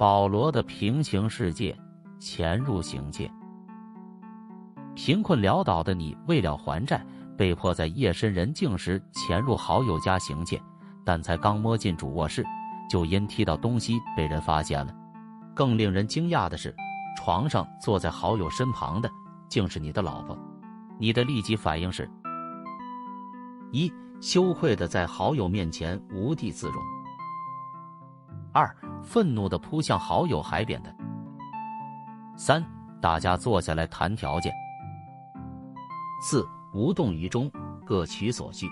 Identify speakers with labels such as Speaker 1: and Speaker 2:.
Speaker 1: 保罗的平行世界，潜入行界。贫困潦倒的你，为了还债，被迫在夜深人静时潜入好友家行窃，但才刚摸进主卧室，就因踢到东西被人发现了。更令人惊讶的是，床上坐在好友身旁的，竟是你的老婆。你的立即反应是：一、羞愧的在好友面前无地自容；二、愤怒的扑向好友海扁他；三、大家坐下来谈条件。四无动于衷，各取所需。